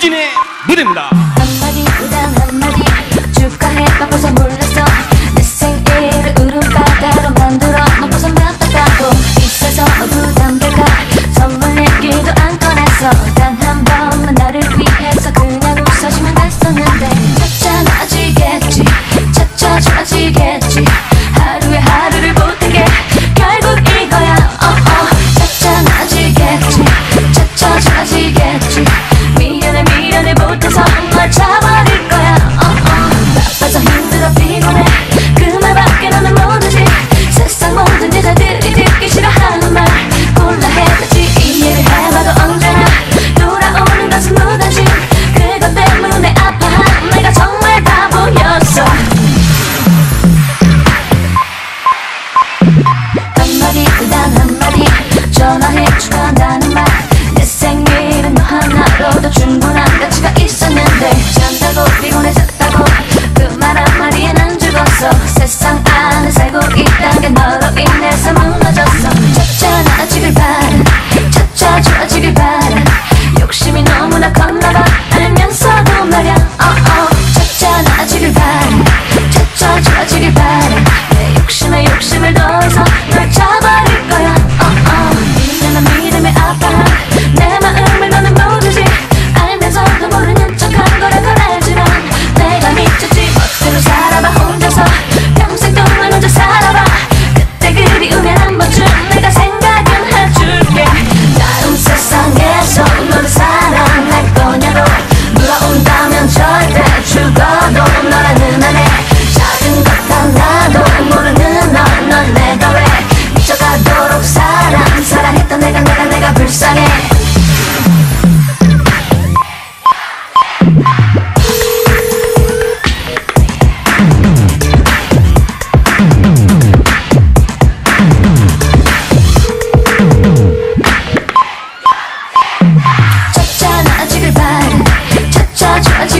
gücüne Brimla Hamadi, udan hamadi Çufka hep bakısa touch